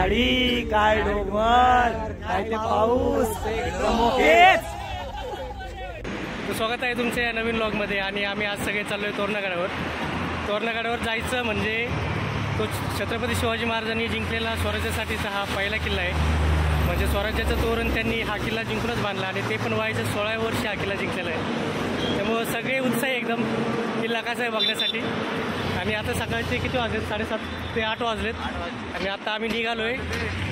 झाडी काय डोंगर काय ते पाऊस. स्वागत आहे तुमच्या या नवीन ब्लॉगमध्ये आणि आम्ही आज सगळे चाललोय तोरणागडावर तोरणागडावर जायचं म्हणजे तो छत्रपती शिवाजी महाराजांनी जिंकलेला स्वराज्यासाठीचा हा पहिला किल्ला आहे. म्हणजे स्वराज्याचं तोरण त्यांनी हा किल्ला जिंकूनच बांधला आणि ते पण व्हायचं सोळाव्या वर्षी हा किल्ला जिंकलेला आहे. व सगळे उत्साही एकदम किल्ला कसा आहे बघण्यासाठी. आणि आता सकाळचे किती वाजलेत? साडेसात ते आठ वाजलेत. आणि आता आम्ही निघालो आहे